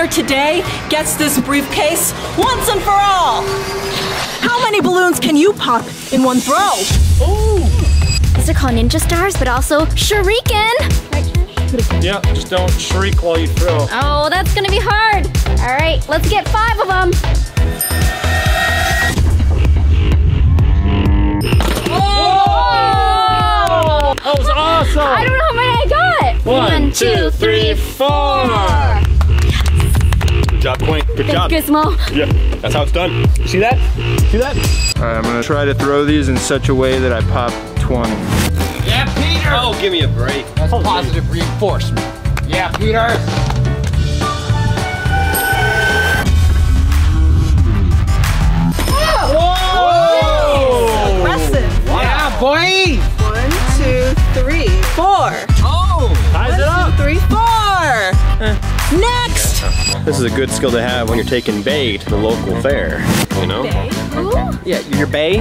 winner today gets this briefcase once and for all. How many balloons can you pop in one throw? These are called ninja stars, but also shuriken. Right, Yeah, just don't shriek while you throw. Oh, that's gonna be hard. All right, let's get five of them. Oh! That was awesome! I don't know how many I got. One, two, three, four. Good job, Queen. Good job. Gizmo. Yeah, that's how it's done. See that? See that? All right, I'm gonna try to throw these in such a way that I pop 20. Yeah, Peter! Oh, give me a break. That's positive reinforcement. Yeah, Peter! Aggressive. Yeah, boy! One, two, three, four. Oh! Ties it up. This is a good skill to have when you're taking bay to the local fair. You know? Ooh. Yeah, your bay.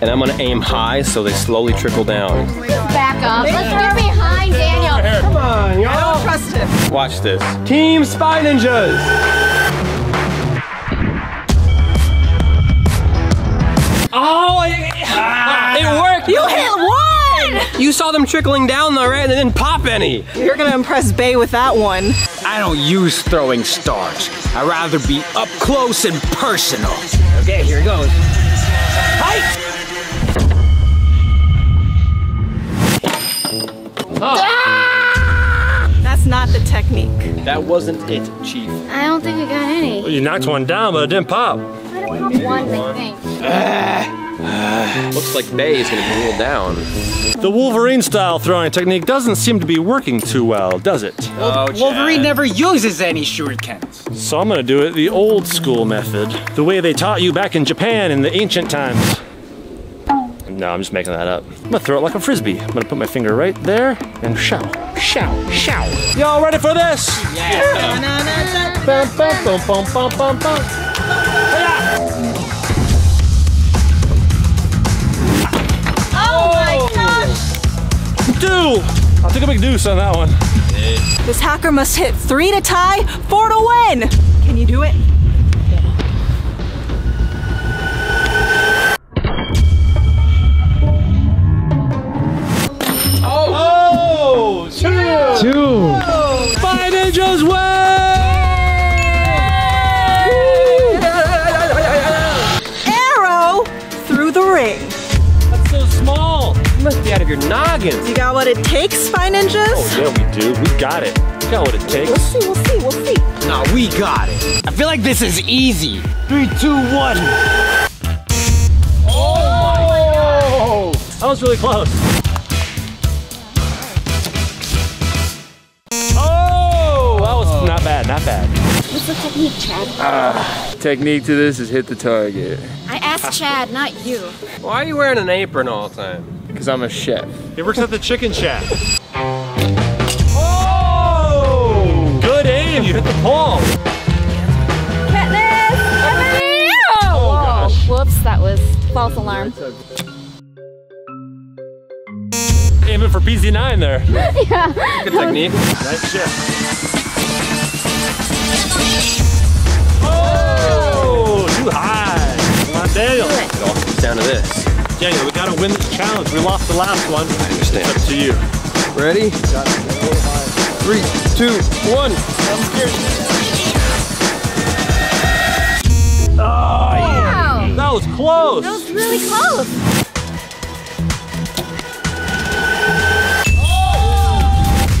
And I'm gonna aim high so they slowly trickle down. Back up. Let's get behind Daniel. Come on, y'all. I don't trust him. Watch this. Team Spy Ninjas! Oh, it, it worked! You hit one. You saw them trickling down though, right? And they didn't pop any. You're gonna impress Bay with that one. I don't use throwing stars. I'd rather be up close and personal. Okay, here it goes. Ah! That's not the technique. That wasn't it, Chief. I don't think we got any. You knocked one down, but it didn't pop. I pop one, I think. Ah! Looks like Bay is gonna be ruled down. The Wolverine style throwing technique doesn't seem to be working too well, does it? Oh, Wolverine oh, never uses any shurikens. So I'm gonna do it the old school method, the way they taught you back in Japan in the ancient times. No, I'm just making that up. I'm gonna throw it like a frisbee. I'm gonna put my finger right there and shout, shout, shout. Y'all ready for this? Bum, bum, bum, gosh. Two! I'll take a big deuce on that one. This hacker must hit three to tie, four to win. Can you do it? Spy Oh, yeah, we do. We got it. We got what it takes. We'll see, we'll see, we'll see. Nah, we got it. I feel like this is easy. Three, two, one. Oh! That was really close. Oh! That was not bad, not bad. What's the technique, Chad? Ah, technique to this is hit the target. I asked Chad, not you. Why are you wearing an apron all the time? Because I'm a chef. He works at the chicken shack. You hit the pole. Katniss! Emily! Oh, Whoa. Whoops, that was false alarm. Aiming for PZ9 there. yeah. Good technique. Nice shit. Oh! Too high. Come on, Daniel. It all comes down to this. Daniel, we gotta win this challenge. We lost the last one. I understand. It's up to you. Ready? Three, two, one. Oh, wow. That was close. That was really close.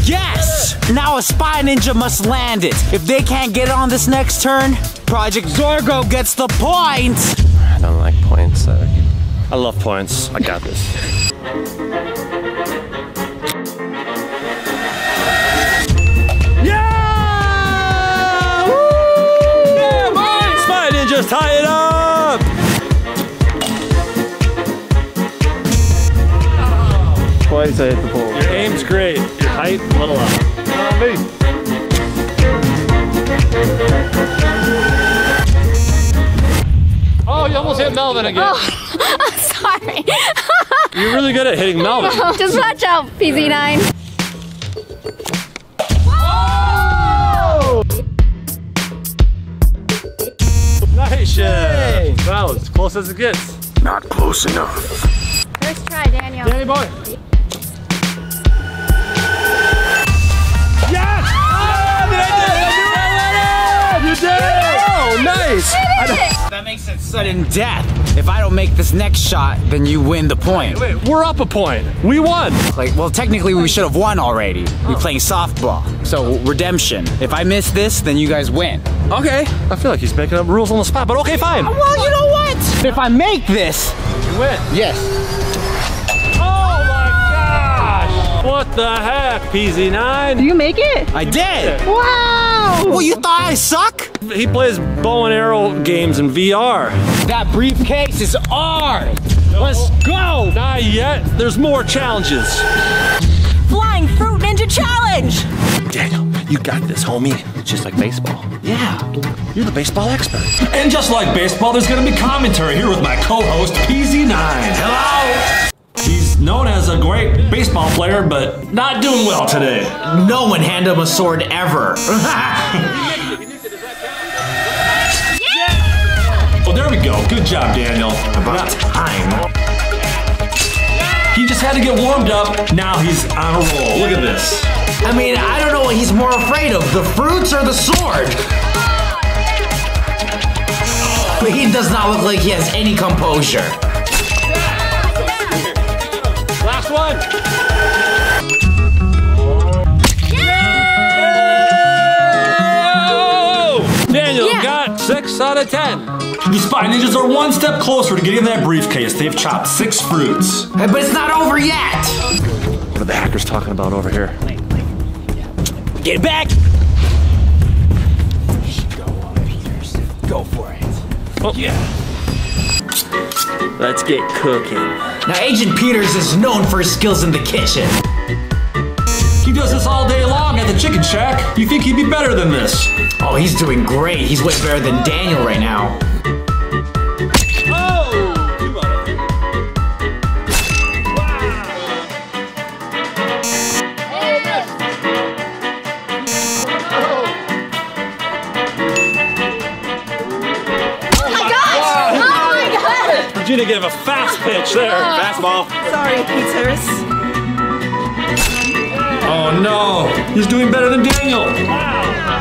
Yes! Now a spy ninja must land it. If they can't get it on this next turn, Project Zorgo gets the point! I don't like points. I love points. I got this. Spy Ninjas, tie it up! Twice I hit the pole. Your aim's great. Your height, a little off. Oh, you almost hit Melvin again. I'm oh, sorry. You're really good at hitting Melvin. Just watch out, PZ9. Close as it gets. Not close enough. First try, Daniel. Danny boy. Yes! Oh, did I do it? You did it! Oh, nice. That makes it sudden death. If I don't make this next shot, then you win the point. Wait, we're up a point. We won. Like, well, technically we should have won already. We're oh. playing softball. So, redemption. If I miss this, then you guys win. Okay. I feel like he's making up rules on the spot, but okay, fine. Well, you know what? If I make this, You win. yes. Oh my gosh! What the heck, PZ9? Do You make it? I did. Wow! Well, you thought I suck? He plays bow and arrow games in VR. That briefcase is ours. Let's go. Not yet. There's more challenges. Flying Fruit Ninja Challenge! Daniel, you got this, homie. It's just like baseball. Yeah. You're the baseball expert. And just like baseball, there's gonna be commentary here with my co-host PZ9. Hello! He's known as a great baseball player, but not doing well today. No one handed him a sword ever. Well, there we go. Good job, Daniel. About time. He just had to get warmed up. Now he's on a roll. Look at this. I mean, I don't know what he's more afraid of, the fruits or the sword. But he does not look like he has any composure. Last one. Daniel Yeah. got six out of ten. The Spy Ninjas are one step closer to getting that briefcase. They've chopped six fruits. Hey, But it's not over yet. What are the hackers talking about over here? Get back. Go for it. Oh, yeah. Let's get cooking. Now, Agent Peters is known for his skills in the kitchen. He does this all day long at the chicken shack. You think he'd be better than this? Oh, he's doing great. He's way better than Daniel right now. Regina gave a fast pitch there. Oh. Fastball. Sorry, Peters. Oh no, he's doing better than Daniel. I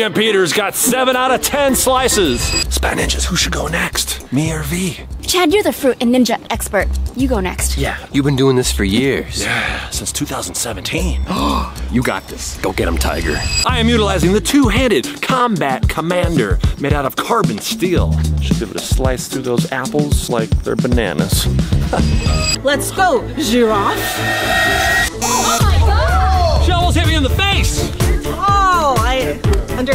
Yeah. Agent Peters got seven out of ten slices. Spy Ninjas, who should go next? Me or Vy? Chad, you're the fruit and ninja expert. You go next. Yeah, you've been doing this for years. Yeah, since 2017. You got this. Go get him, Tiger. I am utilizing the two-handed combat commander made out of carbon steel. Should be able to slice through those apples like they're bananas. Let's go, giraffe. Oh my She almost hit me in the face. Oh, I under.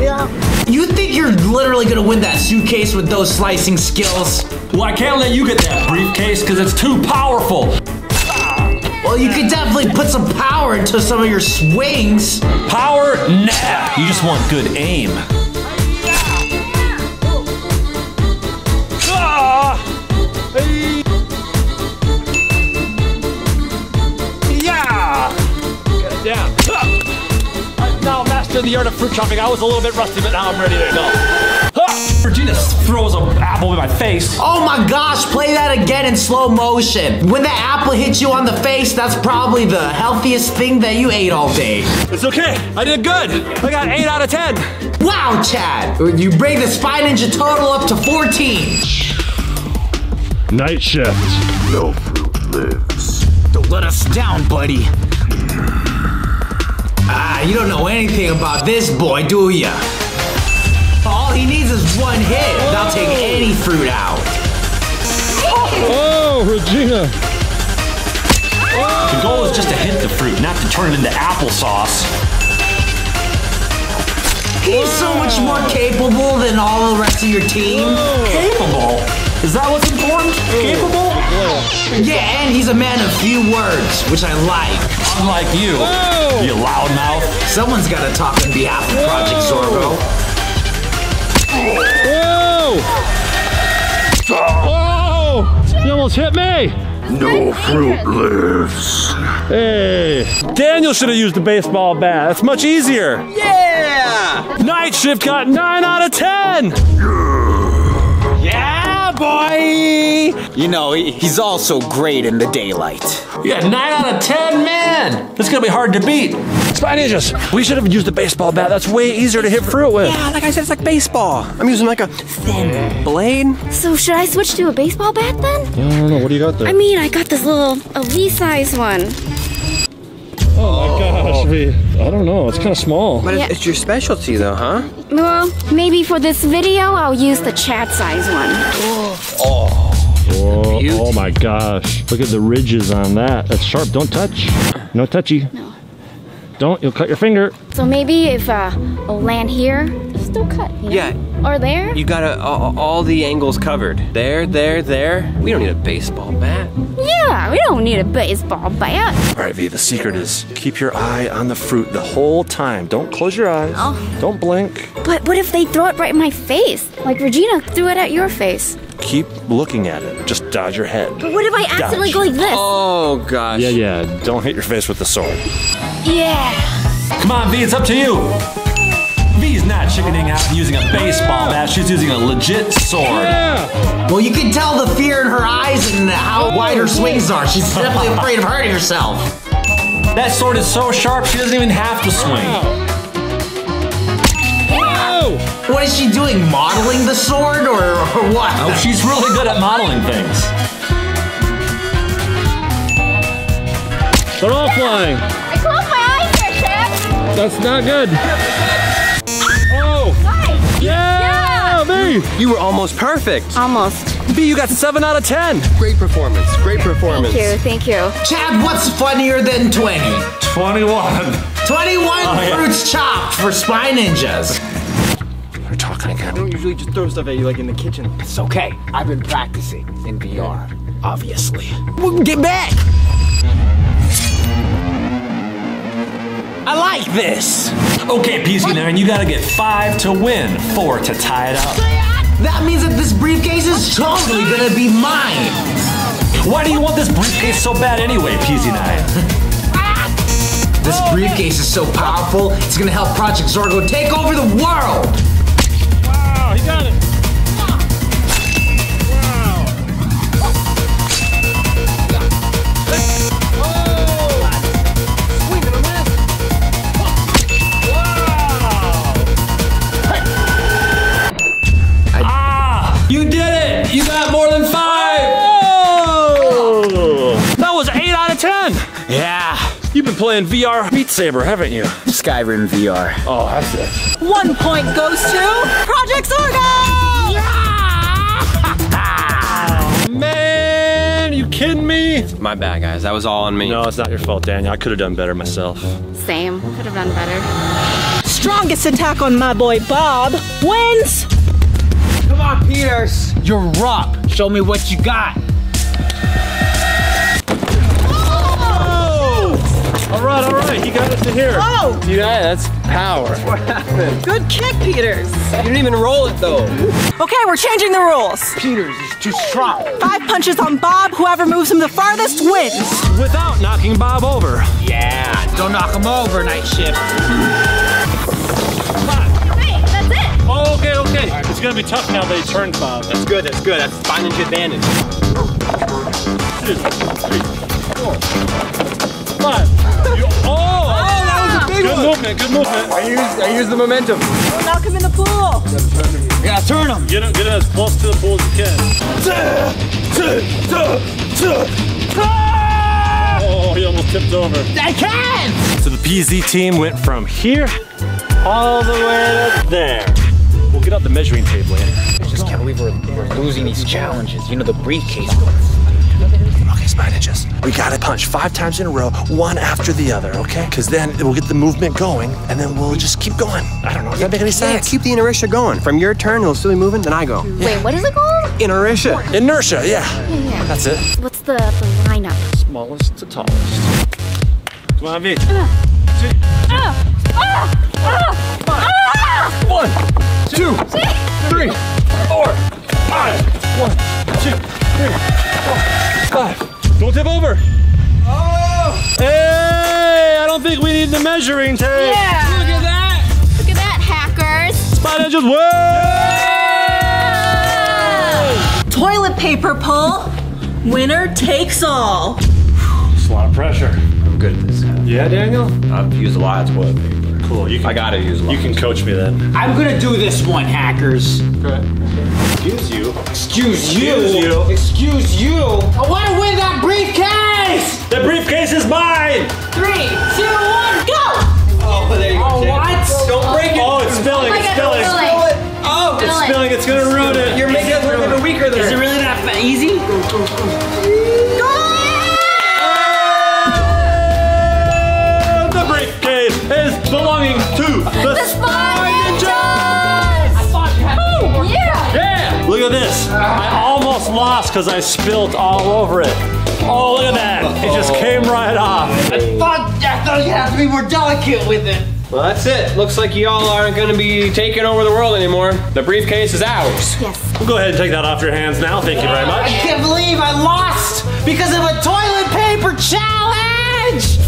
Yeah. You think you're literally gonna win that suitcase with those slicing skills? Well, I can't let you get that briefcase because it's too powerful. Well, you could definitely put some power into some of your swings. Power? Nah. You just want good aim. Now the art of fruit chopping. I was a little bit rusty, but now I'm ready to go. Ah! Regina throws an apple in my face. Oh my gosh, play that again in slow motion. When the apple hits you on the face, that's probably the healthiest thing that you ate all day. It's okay. I did good. I got 8 out of 10. Wow, Chad! You bring the Spy Ninja total up to 14. Night shift. No fruit lives. Don't let us down, buddy. You don't know anything about this boy, do ya? All he needs is one hit. That'll take any fruit out. Oh, Regina. The goal is just to hit the fruit, not to turn it into applesauce. He's so much more capable than all the rest of your team. Capable? Is that what's important? Capable? Yeah, and he's a man of few words, which I like. Unlike you, you loudmouth. Someone's got to talk on behalf of Project Zorgo. Whoa! Oh! You almost hit me. No fruit lives. Hey, Daniel should have used the baseball bat. That's much easier. Yeah! Night shift got 9 out of 10. Yeah, boy! You know, he- he's also great in the daylight. Yeah, 9 out of 10, man! That's gonna be hard to beat. Spy Ninjas, we should have used a baseball bat. That's way easier to hit fruit with. Yeah, like I said, it's like baseball. I'm using like a thin blade. So should I switch to a baseball bat then? I don't know. What do you got there? I mean, I got this little a Vy size one. Oh my gosh. We, I don't know. It's kind of small. But Yeah. it's, it's your specialty, though, huh? Well, maybe for this video, I'll use the Chad size one. Whoa, oh my gosh. Look at the ridges on that. That's sharp. Don't touch. No touchy. No. Don't. You'll cut your finger. So maybe if uh, I'll land here, it'll still cut. You know? Yeah. Or there? You got a, all, all the angles covered. There, there, there. We don't need a baseball bat. Yeah, we don't need a baseball bat. All right, Vy, the secret is keep your eye on the fruit the whole time. Don't close your eyes. Oh. Don't blink. But what if they throw it right in my face? Like Regina threw it at your face. Keep looking at it. Just dodge your head. But what if I accidentally go like this? Oh, gosh. Yeah, yeah. Don't hit your face with the sword. Yeah. Come on, Vy, it's up to you. Vy's not chickening out using a baseball bat. She's using a legit sword. Well, you can tell the fear in her eyes and how wide her swings are. She's definitely afraid of hurting herself. That sword is so sharp, she doesn't even have to swing. What is she doing? Modeling the sword or, or what? Oh, she's really good at modeling things. They're all flying. I closed my eyes there, Chef. That's not good. Yeah, You were almost perfect. Almost. Vy, you got 7 out of 10. Great performance. Great performance. Thank you, thank you. Chad, what's funnier than 20? 21. 21 fruits chopped for Spy Ninjas. We're talking again. I don't usually just throw stuff at you like in the kitchen. It's okay. I've been practicing in VR, obviously. Well, get back! I like this. Okay, PZ9, you gotta get five to win, four to tie it up. That means that this briefcase is totally gonna be mine. Why do you want this briefcase so bad anyway, PZ9? This briefcase is so powerful, it's gonna help Project Zorgo take over the world. Wow, he got it. Playing VR Beat Saber, haven't you? Skyrim VR. Oh, that's it. One point goes to Project Zorgo! Man, you kidding me? My bad, guys. That was all on me. No, it's not your fault, Daniel. I could have done better myself. Same. Could have done better. Strongest attack on my boy Bob wins. Come on, Peters. You're up. Show me what you got. Right, all right. He got us to here. Oh, Yeah, that's power. What happened? Good kick, Peters. You didn't even roll it, though. Okay, we're changing the rules. Peters is too strong. Five punches on Bob. Whoever moves him the farthest wins. Without knocking Bob over. Yeah, don't knock him over, night shift. Hey, that's it. Oh, okay, okay. It's gonna be tough now that he turned Bob. That's good. That's good. That's finding your advantage. Two, three, four, five. You- oh, that was a big good one. movement. Good movement. I used, I used the momentum. Knock him in the pool. Yeah, turn him. Get him, get him as close to the pool as you can. Ah! Oh, he almost tipped over. I can! So the PZ team went from here all the way to there. We'll get out the measuring tape later. Eh? I just can't believe we're, we're losing these challenges. You know, the briefcase. Okay, Spy Ninjas, we gotta punch five times in a row, one after the other, okay? Because then we'll get the movement going, and then we'll just keep going. I don't know, does that make any Yeah, sense? keep the inertia going. From your turn, it'll still be moving, then I go. Wait, what is it called? Inertia. Inertia, yeah. Yeah. yeah. That's it. What's the, the lineup? Smallest to tallest. Come on, Vy. Uh. Uh. Uh. One, two, three, four, five. One, two, three, four, five. Don't tip over. Oh! Hey! I don't think we need the measuring tape. Yeah. Look at that. Look at that, hackers. Spy Ninjas win! Toilet paper pull. Winner takes all. It's a lot of pressure. I'm good at this. Yeah, Daniel? I've used a lot of toilet paper. Cool. You can, I gotta use a lot. You can coach me then. I'm gonna do this one, hackers. Excuse you. Excuse you. Excuse you. Excuse you. I want to win that briefcase. The briefcase is mine! Three, two, one, go! Oh, there you Oh, what? Don't break it. Oh, it's spilling, Oh my it's spilling. Spill it. Oh, Spill it. Spilling, it's gonna ruin it. you're making almost lost because I spilt all over it. Oh, look at that. It just came right off. I thought, I thought you had to be more delicate with it. Well, that's it. Looks like y'all aren't gonna be taking over the world anymore. The briefcase is ours. Yes. We'll go ahead and take that off your hands now. Thank you very much. I much. can't believe I lost because of a toilet paper challenge.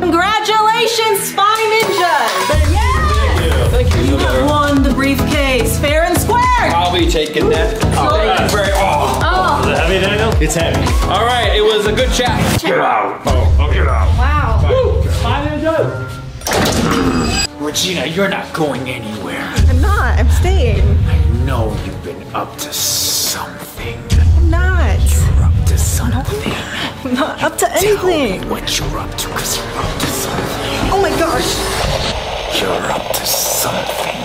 Congratulations, Spy Ninjas! Yeah! Thank you. You have taking that. Oh, Thank you very oh. Oh, Is it heavy, Daniel? It's heavy. All right, it was a good chat. Get out. Oh, get out. wow. Regina, you're not going anywhere. I'm not, I'm staying. I know you've been up to something. I'm not. You're up to something. I'm not up to anything. What you're up to, because you're up to something. Oh my gosh. You're up to something.